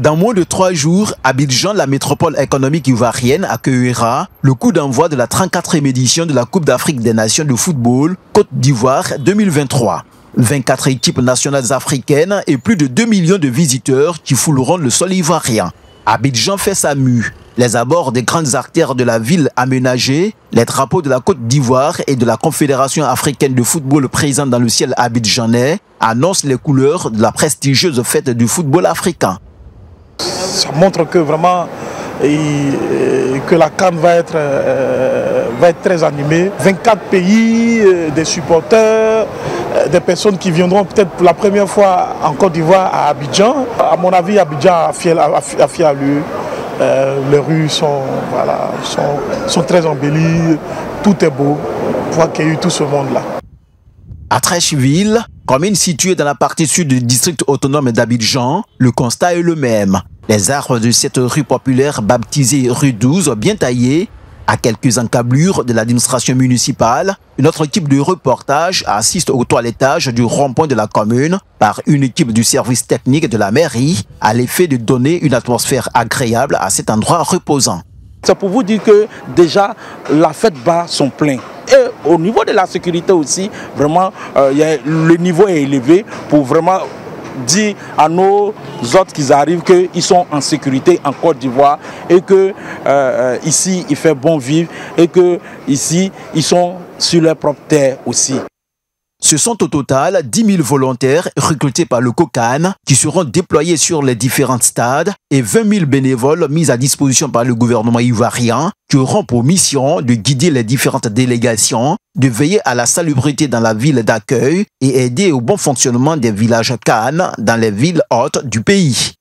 Dans moins de trois jours, Abidjan, la métropole économique ivoirienne, accueillera le coup d'envoi de la 34e édition de la Coupe d'Afrique des Nations de football Côte d'Ivoire 2023. 24 équipes nationales africaines et plus de 2 millions de visiteurs qui fouleront le sol ivoirien. Abidjan fait sa mue. Les abords des grandes artères de la ville aménagées, les drapeaux de la Côte d'Ivoire et de la Confédération africaine de football présents dans le ciel abidjanais annoncent les couleurs de la prestigieuse fête du football africain ça montre que vraiment que la Cannes va être, euh, va être très animée. 24 pays, euh, des supporters, euh, des personnes qui viendront peut-être pour la première fois en Côte d'Ivoire à Abidjan. À mon avis, Abidjan a fier, à lui. les rues sont, sont très embellies, tout est beau pour accueillir tout ce monde-là. À Trècheville, commune située dans la partie sud du district autonome d'Abidjan, le constat est le même. Les arbres de cette rue populaire baptisée rue 12, bien taillés, à quelques encablures de l'administration municipale, une autre équipe de reportage assiste au toilettage du rond-point de la commune par une équipe du service technique de la mairie à l'effet de donner une atmosphère agréable à cet endroit reposant. C'est pour vous dire que déjà la fête bat son plein. Et au niveau de la sécurité aussi, vraiment, euh, le niveau est élevé pour vraiment dire à nos autres qu'ils arrivent qu'ils sont en sécurité en Côte d'Ivoire et que euh, euh, ici il fait bon vivre et que ici ils sont sur leur propre terre aussi. Ce sont au total 10 000 volontaires recrutés par le COCAN qui seront déployés sur les différents stades et 20 000 bénévoles mis à disposition par le gouvernement ivoirien qui auront pour mission de guider les différentes délégations, de veiller à la salubrité dans la ville d'accueil et aider au bon fonctionnement des villages Cannes dans les villes hautes du pays.